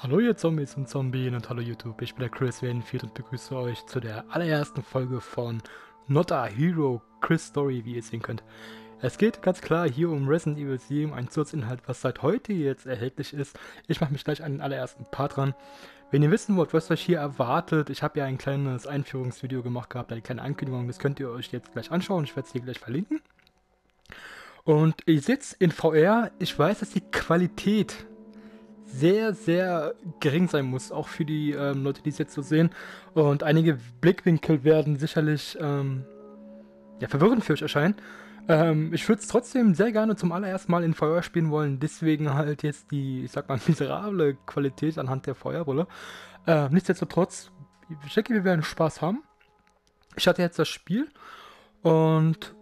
Hallo ihr Zombies und Zombien und hallo YouTube, ich bin der Chris Vadenfield und begrüße euch zu der allerersten Folge von Not a Hero Chris Story, wie ihr sehen könnt. Es geht ganz klar hier um Resident Evil 7, ein Zusatzinhalt, was seit heute jetzt erhältlich ist. Ich mache mich gleich an den allerersten Part dran. Wenn ihr wissen wollt, was euch hier erwartet, ich habe ja ein kleines Einführungsvideo gemacht gehabt, eine kleine Ankündigung, das könnt ihr euch jetzt gleich anschauen, ich werde es hier gleich verlinken. Und ihr sitzt in VR, ich weiß, dass die Qualität sehr, sehr gering sein muss, auch für die ähm, Leute, die es jetzt so sehen. Und einige Blickwinkel werden sicherlich ähm, ja, verwirrend für euch erscheinen. Ähm, ich würde es trotzdem sehr gerne zum allerersten Mal in VR spielen wollen, deswegen halt jetzt die, ich sag mal, miserable Qualität anhand der Feuerrolle. Äh, nichtsdestotrotz, ich denke, wir werden Spaß haben. Ich hatte jetzt das Spiel und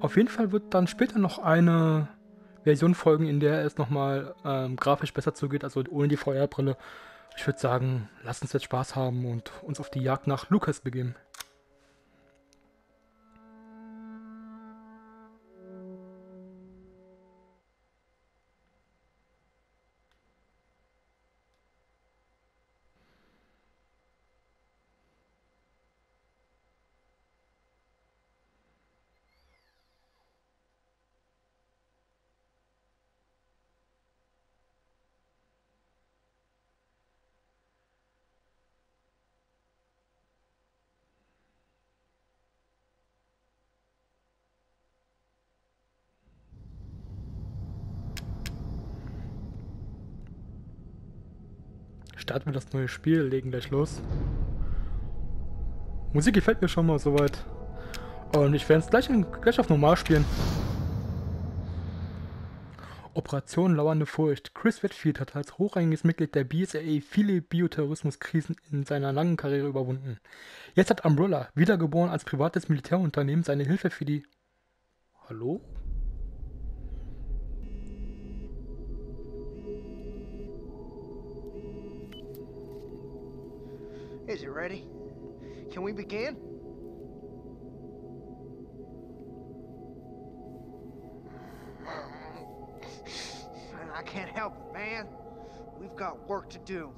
auf jeden Fall wird dann später noch eine Version folgen, in der es nochmal ähm, grafisch besser zugeht, also ohne die VR-Brille. Ich würde sagen, lasst uns jetzt Spaß haben und uns auf die Jagd nach Lukas begeben. Starten wir das neue Spiel, legen gleich los. Musik gefällt mir schon mal soweit. Und ich werde es gleich, gleich auf normal spielen. Operation Lauernde Furcht. Chris Redfield hat als hochrangiges Mitglied der BSAA viele Bioterrorismuskrisen in seiner langen Karriere überwunden. Jetzt hat Umbrella, wiedergeboren als privates Militärunternehmen, seine Hilfe für die... Hallo? Is it ready? Can we begin? I can't help it, man. We've got work to do.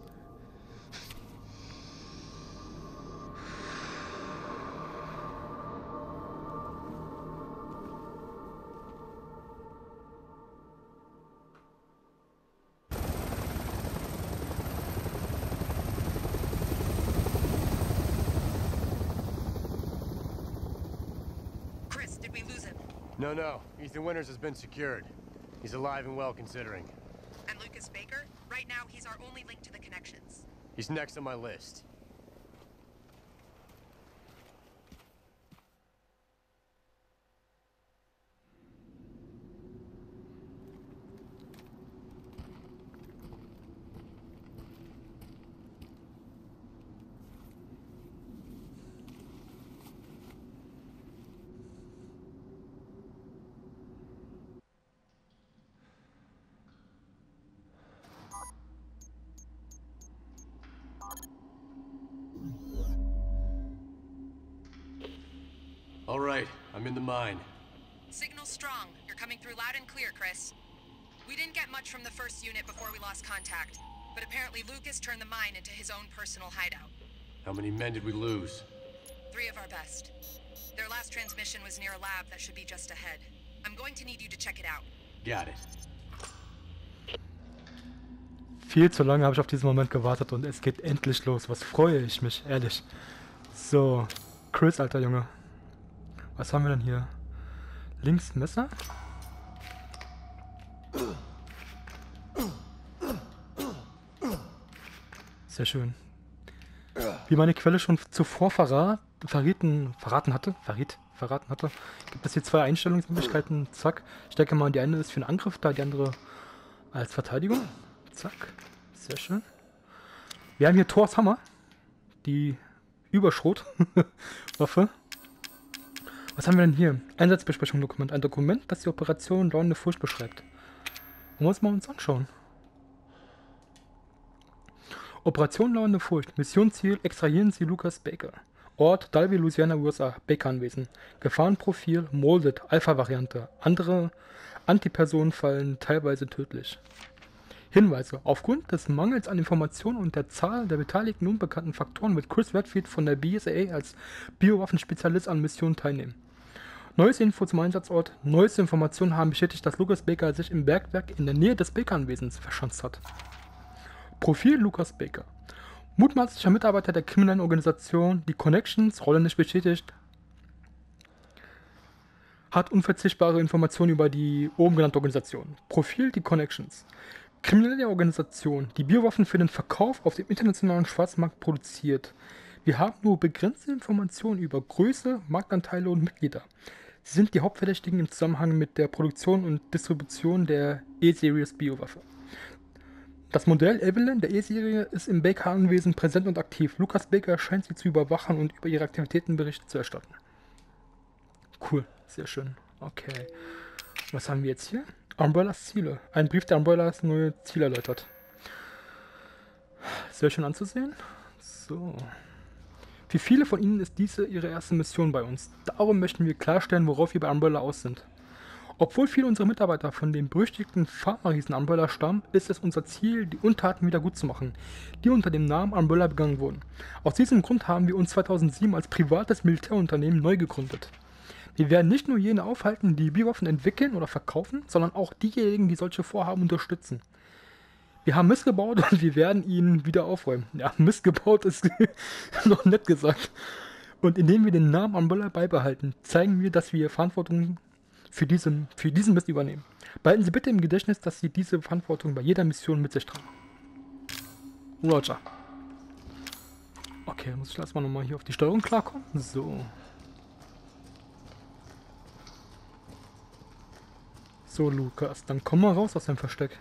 No, no. Ethan Winters has been secured. He's alive and well considering. And Lucas Baker? Right now, he's our only link to the connections. He's next on my list. All right, I'm in the mine. Signal strong. You're coming through loud and clear, Chris. We didn't get much from the first unit before we lost contact, but apparently Lucas turned the mine into his own personal hideout. How many men did we lose? Three of our best. Their last transmission was near a lab that should be just ahead. I'm going to need you to check it out. Got it. Viel zu lange habe ich auf diesen Moment gewartet und es geht endlich los. Was freue ich mich, ehrlich. So, Chris, alter Junge. Was haben wir denn hier? Links Messer? Sehr schön. Wie meine Quelle schon zuvor verrat, verraten hatte, verriet, verraten hatte, gibt es hier zwei Einstellungsmöglichkeiten. Zack. Denke mal, die eine ist für einen Angriff da, die andere als Verteidigung. Zack. Sehr schön. Wir haben hier Thors Hammer. Die Überschrot-Waffe. Was haben wir denn hier? Einsatzbesprechung Dokument. Ein Dokument, das die Operation Laune Furcht beschreibt. Wollen wir uns anschauen. Operation Laune Furcht. Missionsziel: Extrahieren Sie Lucas Baker. Ort: Dalby, Louisiana, USA. Baker-Anwesen. Gefahrenprofil: Molded, Alpha-Variante. Andere Antipersonen fallen teilweise tödlich. Hinweise. Aufgrund des Mangels an Informationen und der Zahl der beteiligten unbekannten Faktoren wird Chris Redfield von der BSAA als Biowaffenspezialist an Missionen teilnehmen. Neues Info zum Einsatzort. Neueste Informationen haben bestätigt, dass Lukas Baker sich im Bergwerk in der Nähe des Baker-Anwesens verschanzt hat. Profil Lukas Baker. Mutmaßlicher Mitarbeiter der kriminellen Organisation, die Connections, Rolle nicht bestätigt, hat unverzichtbare Informationen über die oben genannte Organisation. Profil die Connections. Kriminelle Organisation, die Biowaffen für den Verkauf auf dem internationalen Schwarzmarkt produziert. Wir haben nur begrenzte Informationen über Größe, Marktanteile und Mitglieder. Sie sind die Hauptverdächtigen im Zusammenhang mit der Produktion und Distribution der E-Series Biowaffe. Das Modell Evelyn der E-Serie ist im Baker-Anwesen präsent und aktiv. Lukas Baker scheint sie zu überwachen und über ihre Aktivitäten Berichte zu erstatten. Cool, sehr schön. Okay. Was haben wir jetzt hier? Umbrellas Ziele. Ein Brief der Umbrellas neue Ziele erläutert. Sehr schön anzusehen. So. Für viele von Ihnen ist diese Ihre erste Mission bei uns. Darum möchten wir klarstellen, worauf wir bei Umbrella aus sind. Obwohl viele unserer Mitarbeiter von dem berüchtigten Pharma-Riesen Umbrella stammen, ist es unser Ziel, die Untaten wieder gut zu machen, die unter dem Namen Umbrella begangen wurden. Aus diesem Grund haben wir uns 2007 als privates Militärunternehmen neu gegründet. Wir werden nicht nur jene aufhalten, die Biowaffen entwickeln oder verkaufen, sondern auch diejenigen, die solche Vorhaben unterstützen. Wir haben missgebaut und wir werden ihn wieder aufräumen. Ja, missgebaut ist noch nett gesagt. Und indem wir den Namen Umbrella beibehalten, zeigen wir, dass wir Verantwortung für diesen, für diesen Mist übernehmen. Behalten Sie bitte im Gedächtnis, dass Sie diese Verantwortung bei jeder Mission mit sich tragen. Roger. Okay, muss ich erstmal nochmal hier auf die Steuerung klarkommen. So. So, Lukas, dann komm mal raus aus dem Versteck.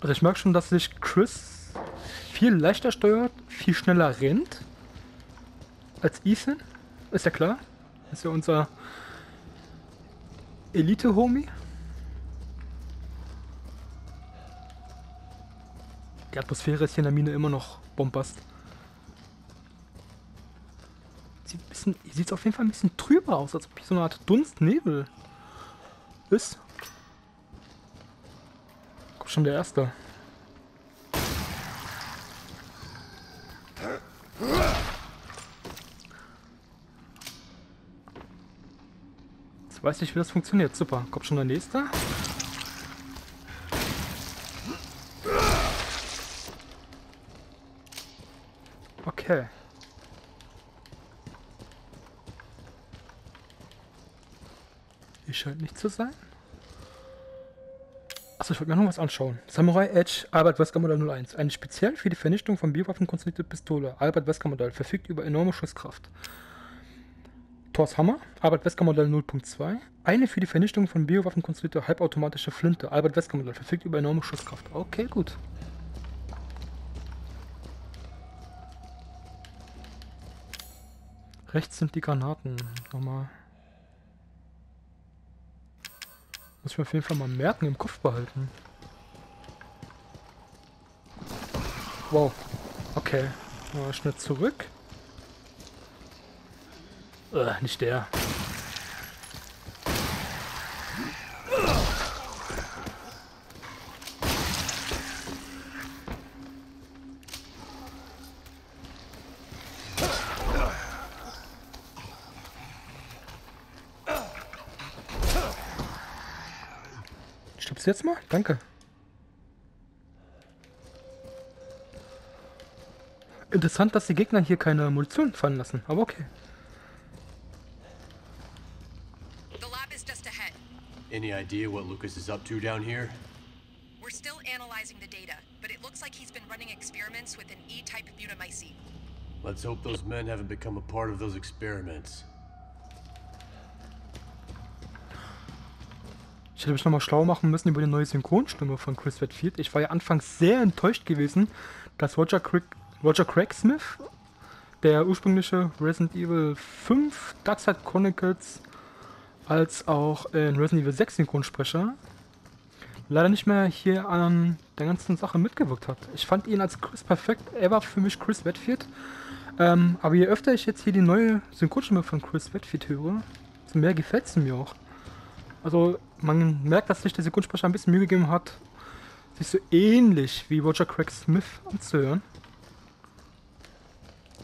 Also ich merke schon, dass sich Chris viel leichter steuert, viel schneller rennt als Ethan. Ist ja klar. Ist ja unser Elite-Homie. Die Atmosphäre ist hier in der Mine immer noch bombast. Sieht, sieht auf jeden Fall ein bisschen trüber aus, als ob hier so eine Art Dunstnebel ist schon der Erste. Jetzt weiß ich, wie das funktioniert. Super. Kommt schon der Nächste. Okay. Hier scheint nicht zu sein. Achso, ich wollte mir noch was anschauen. Samurai Edge Albert Wesker Modell 01. Eine speziell für die Vernichtung von Biowaffen konstruierte Pistole. Albert Wesker Modell. Verfügt über enorme Schusskraft. Thors Hammer. Albert Wesker Modell 0.2. Eine für die Vernichtung von Biowaffen konstruierte halbautomatische Flinte. Albert Wesker Modell. Verfügt über enorme Schusskraft. Okay, gut. Rechts sind die Granaten. Nochmal. Muss ich mir auf jeden Fall mal merken, im Kopf behalten. Wow. Okay. Mal schnell zurück. Äh, nicht der. Stirbst du jetzt mal? Danke. Interessant, dass die Gegner hier keine Munition fallen lassen, aber okay. The lab is just ahead. Any idea what Lucas is up to down here? We're still analyzing the data, but it looks like he's been running experiments with an E-type butamycete. Let's hope those men haven't become a part of those experiments. Ich hätte mich nochmal schlau machen müssen über die neue Synchronstimme von Chris Redfield. Ich war ja anfangs sehr enttäuscht gewesen, dass Roger, Crick, Roger Craig Smith, der ursprüngliche Resident Evil 5 Darkside Chronicles, als auch in Resident Evil 6 Synchronsprecher, leider nicht mehr hier an der ganzen Sache mitgewirkt hat. Ich fand ihn als Chris perfekt. Er war für mich Chris Redfield. Ähm, aber je öfter ich jetzt hier die neue Synchronstimme von Chris Redfield höre, so mehr gefällt es mir auch. Also man merkt, dass sich der Synchronsprecher ein bisschen Mühe gegeben hat, sich so ähnlich wie Roger Craig Smith anzuhören.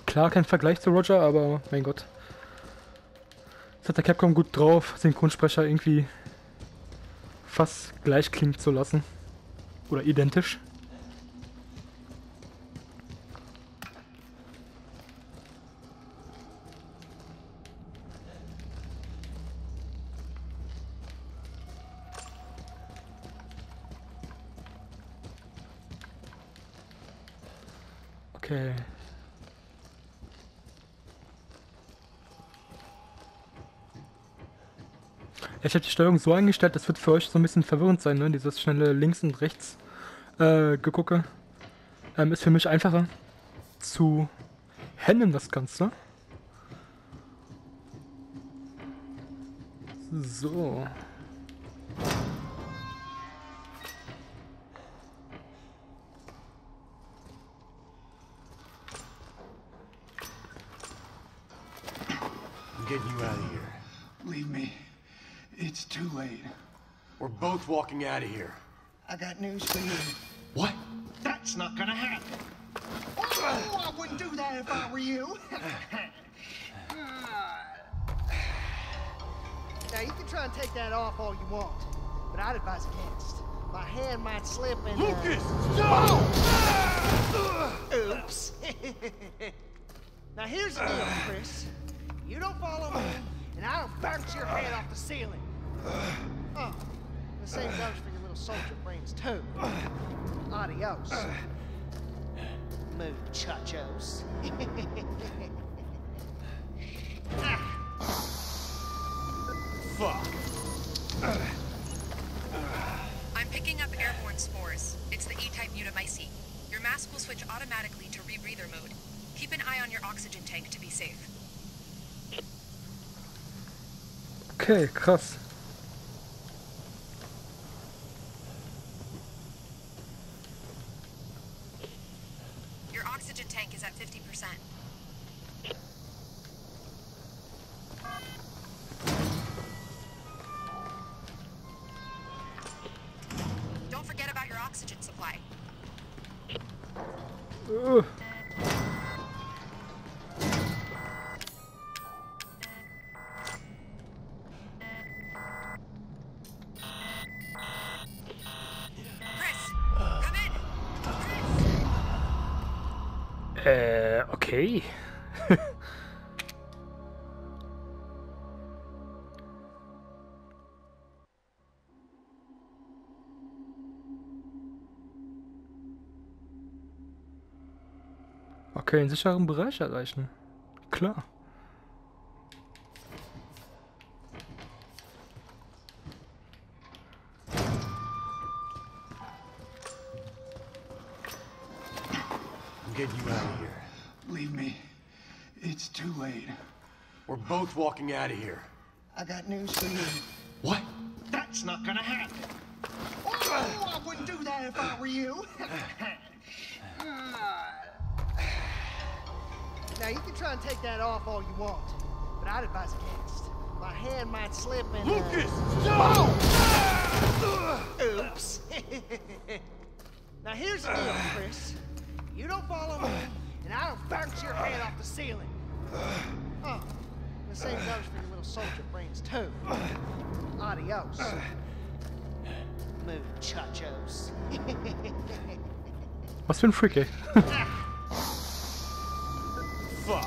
Klar, kein Vergleich zu Roger, aber mein Gott. Das hat der Capcom gut drauf, Synchronsprecher irgendwie fast gleich klingen zu lassen. Oder identisch. Okay. Ich habe die Steuerung so eingestellt, das wird für euch so ein bisschen verwirrend sein, ne? Dieses schnelle links und rechts äh, gegucke. Ähm, ist für mich einfacher zu handeln, das Ganze. So. Leave me. It's too late. We're both walking out of here. I got news for you. What? That's not gonna happen. Oh, I wouldn't do that if I were you. now, you can try and take that off all you want, but I'd advise against. My hand might slip and... uh, Lucas! Oops. now here's the deal, Chris. You don't follow me, and I'll bounce your head off the ceiling. Oh, the same goes for your little soldier brains too. Adios. Muchachos. Fuck. I'm picking up airborne spores. It's the E-type mutamycete. Your mask will switch automatically to rebreather mode. Keep an eye on your oxygen tank to be safe. Okay, krass. Your oxygen tank is at 50%. Don't forget about your oxygen supply. Ugh. Okay. Okay, einen sicheren Bereich erreichen. Klar. Walking out of here. I got news for you. What? That's not gonna happen. Oh, I wouldn't do that if I were you. now, you can try and take that off all you want, but I'd advise against. My hand might slip and... uh, Lucas! Oops. now here's the deal, Chris. You don't follow me, and I'll bounce your head off the ceiling. Oh, the same goes for your little soldier brains too. Adios. Muchachos. Was für ein Freak, ey. Fuck.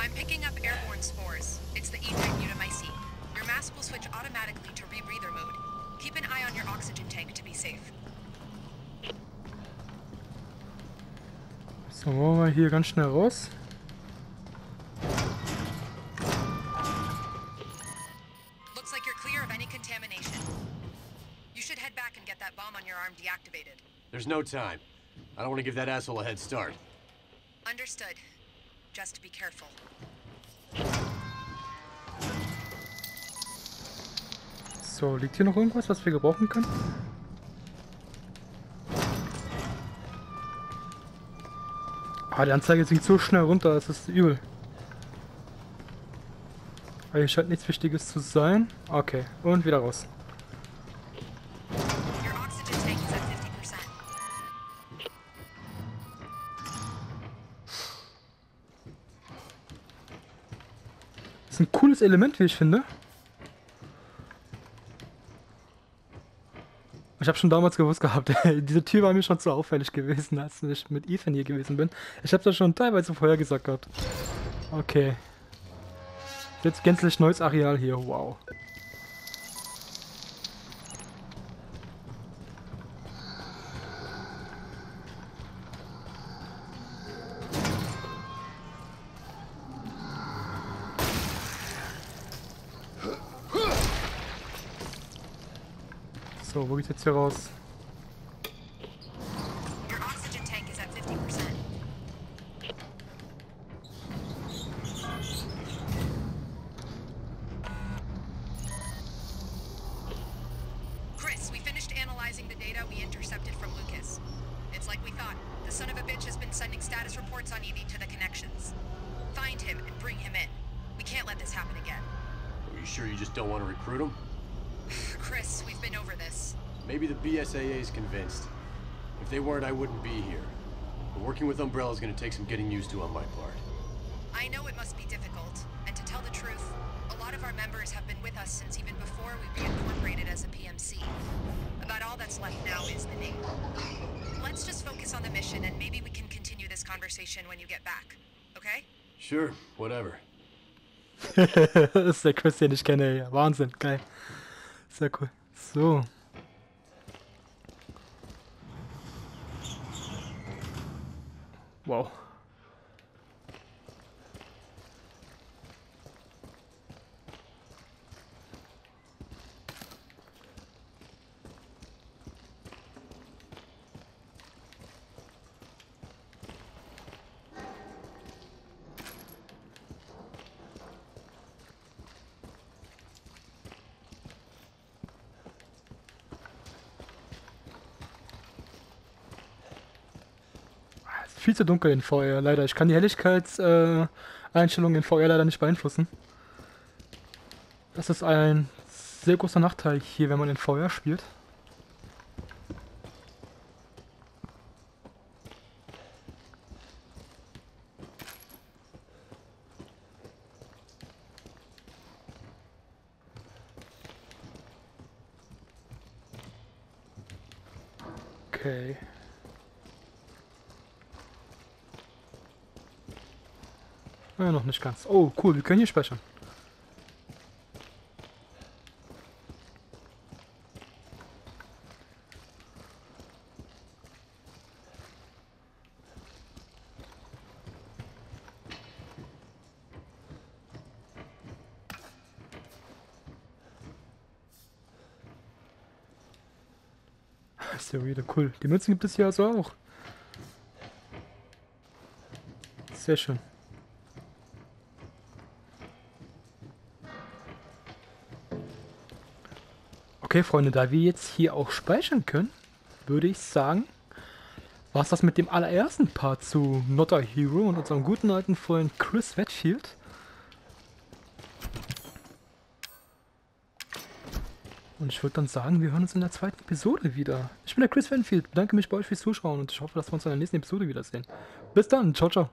I'm picking up airborne spores. It's the E-type mutamycete. Your mask will switch automatically to rebreather mode. Keep an eye on your oxygen tank to be safe. So, wollen wir hier ganz schnell raus. No time. I don't want to give that asshole a head start. Understood. Just be careful. So, liegt hier noch irgendwas, was wir gebrauchen können? Ah, die Anzeige geht so schnell runter, das ist übel. Aber hier scheint nichts Wichtiges zu sein. Okay, und wieder raus. Element, wie ich finde. Ich habe schon damals gewusst gehabt, diese Tür war mir schon zu auffällig gewesen, als ich mit Ethan hier gewesen bin. Ich habe das schon teilweise vorher gesagt gehabt. Okay. Jetzt gänzlich neues Areal hier, wow. Happen again. Are you sure you just don't want to recruit him? Chris, we've been over this. Maybe the BSAA is convinced. If they weren't, I wouldn't be here. But working with Umbrella is going to take some getting used to on my part. I know it must be difficult, and to tell the truth, a lot of our members have been with us since even before we reincorporated as a PMC. About all that's left now is the name. Let's just focus on the mission, and maybe we can continue this conversation when you get back. Okay? Sure, whatever. das ist der Chris, den ich kenne. Ja. Wahnsinn, geil. Sehr cool. So. Wow. Viel zu dunkel in VR, leider. Ich kann die Helligkeitseinstellungen äh, in VR leider nicht beeinflussen. Das ist ein sehr großer Nachteil hier, wenn man in VR spielt. Okay. Ja, noch nicht ganz. Oh, cool, wir können hier speichern. Ist ja wieder cool. Die Münzen gibt es hier also auch. Sehr schön. Okay, Freunde, da wir jetzt hier auch speichern können, würde ich sagen, war es das mit dem allerersten Part zu Not a Hero und unserem guten alten Freund Chris Redfield. Und ich würde dann sagen, wir hören uns in der zweiten Episode wieder. Ich bin der Chris Redfield, bedanke mich bei euch fürs Zuschauen und ich hoffe, dass wir uns in der nächsten Episode wiedersehen. Bis dann, ciao, ciao.